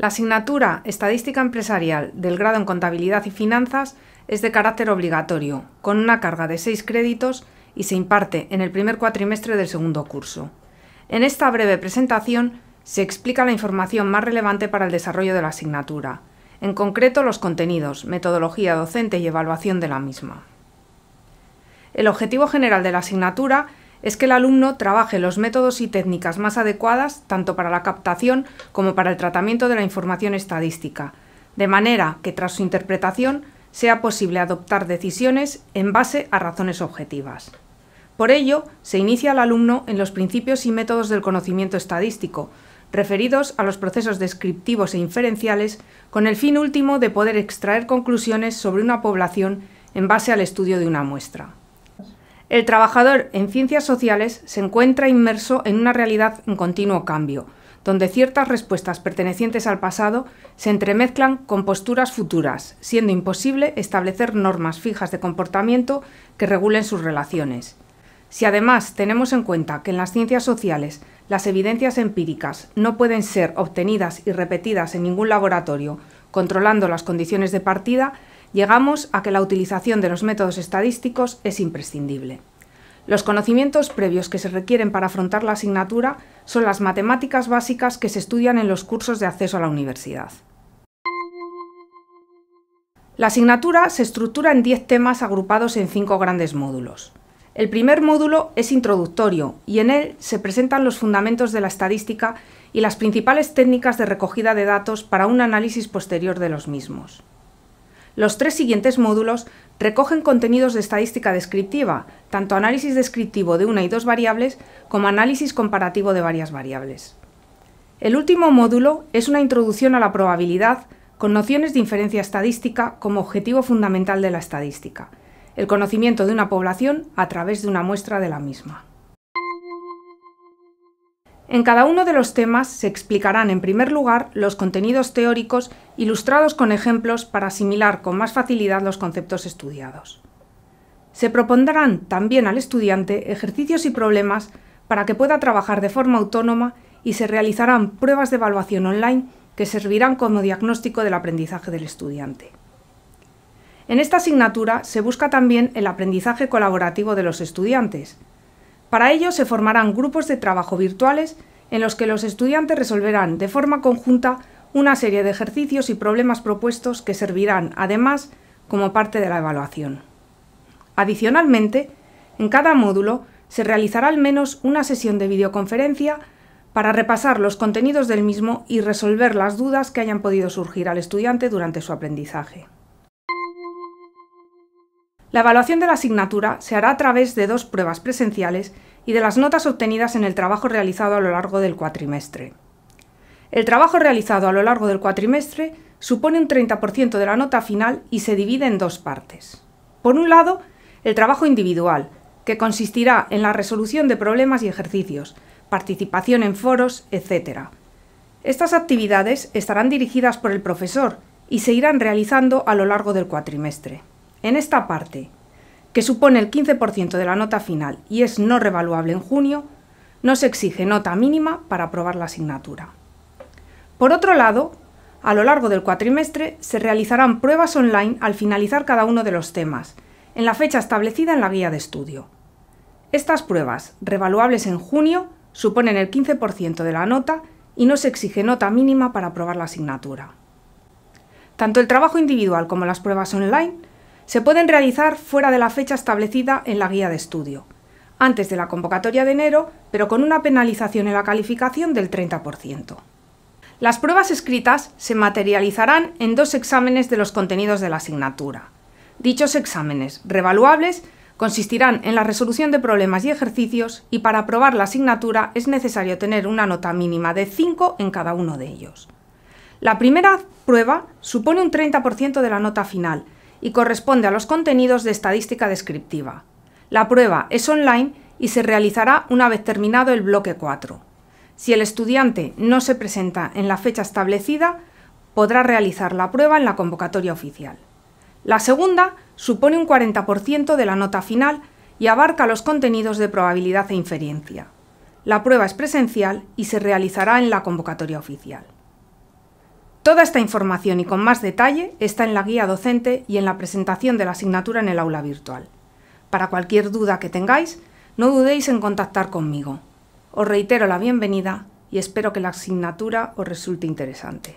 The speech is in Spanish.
La asignatura Estadística Empresarial del grado en Contabilidad y Finanzas es de carácter obligatorio, con una carga de seis créditos y se imparte en el primer cuatrimestre del segundo curso. En esta breve presentación se explica la información más relevante para el desarrollo de la asignatura, en concreto los contenidos, metodología docente y evaluación de la misma. El objetivo general de la asignatura es que el alumno trabaje los métodos y técnicas más adecuadas tanto para la captación como para el tratamiento de la información estadística, de manera que tras su interpretación sea posible adoptar decisiones en base a razones objetivas. Por ello, se inicia al alumno en los principios y métodos del conocimiento estadístico, referidos a los procesos descriptivos e inferenciales, con el fin último de poder extraer conclusiones sobre una población en base al estudio de una muestra. El trabajador en ciencias sociales se encuentra inmerso en una realidad en continuo cambio, donde ciertas respuestas pertenecientes al pasado se entremezclan con posturas futuras, siendo imposible establecer normas fijas de comportamiento que regulen sus relaciones. Si además tenemos en cuenta que en las ciencias sociales las evidencias empíricas no pueden ser obtenidas y repetidas en ningún laboratorio, controlando las condiciones de partida, llegamos a que la utilización de los métodos estadísticos es imprescindible. Los conocimientos previos que se requieren para afrontar la asignatura son las matemáticas básicas que se estudian en los cursos de acceso a la universidad. La asignatura se estructura en 10 temas agrupados en 5 grandes módulos. El primer módulo es introductorio y en él se presentan los fundamentos de la estadística y las principales técnicas de recogida de datos para un análisis posterior de los mismos. Los tres siguientes módulos recogen contenidos de estadística descriptiva, tanto análisis descriptivo de una y dos variables como análisis comparativo de varias variables. El último módulo es una introducción a la probabilidad con nociones de inferencia estadística como objetivo fundamental de la estadística, el conocimiento de una población a través de una muestra de la misma. En cada uno de los temas se explicarán en primer lugar los contenidos teóricos ilustrados con ejemplos para asimilar con más facilidad los conceptos estudiados. Se propondrán también al estudiante ejercicios y problemas para que pueda trabajar de forma autónoma y se realizarán pruebas de evaluación online que servirán como diagnóstico del aprendizaje del estudiante. En esta asignatura se busca también el aprendizaje colaborativo de los estudiantes, para ello se formarán grupos de trabajo virtuales en los que los estudiantes resolverán de forma conjunta una serie de ejercicios y problemas propuestos que servirán, además, como parte de la evaluación. Adicionalmente, en cada módulo se realizará al menos una sesión de videoconferencia para repasar los contenidos del mismo y resolver las dudas que hayan podido surgir al estudiante durante su aprendizaje. La evaluación de la asignatura se hará a través de dos pruebas presenciales y de las notas obtenidas en el trabajo realizado a lo largo del cuatrimestre. El trabajo realizado a lo largo del cuatrimestre supone un 30% de la nota final y se divide en dos partes. Por un lado, el trabajo individual, que consistirá en la resolución de problemas y ejercicios, participación en foros, etc. Estas actividades estarán dirigidas por el profesor y se irán realizando a lo largo del cuatrimestre. En esta parte, que supone el 15% de la nota final y es no revaluable en junio, no se exige nota mínima para aprobar la asignatura. Por otro lado, a lo largo del cuatrimestre se realizarán pruebas online al finalizar cada uno de los temas, en la fecha establecida en la guía de estudio. Estas pruebas, revaluables en junio, suponen el 15% de la nota y no se exige nota mínima para aprobar la asignatura. Tanto el trabajo individual como las pruebas online se pueden realizar fuera de la fecha establecida en la guía de estudio, antes de la convocatoria de enero, pero con una penalización en la calificación del 30%. Las pruebas escritas se materializarán en dos exámenes de los contenidos de la asignatura. Dichos exámenes, revaluables, consistirán en la resolución de problemas y ejercicios y para aprobar la asignatura es necesario tener una nota mínima de 5 en cada uno de ellos. La primera prueba supone un 30% de la nota final y corresponde a los contenidos de estadística descriptiva. La prueba es online y se realizará una vez terminado el bloque 4. Si el estudiante no se presenta en la fecha establecida, podrá realizar la prueba en la convocatoria oficial. La segunda supone un 40% de la nota final y abarca los contenidos de probabilidad e inferencia. La prueba es presencial y se realizará en la convocatoria oficial. Toda esta información y con más detalle está en la guía docente y en la presentación de la asignatura en el aula virtual. Para cualquier duda que tengáis, no dudéis en contactar conmigo. Os reitero la bienvenida y espero que la asignatura os resulte interesante.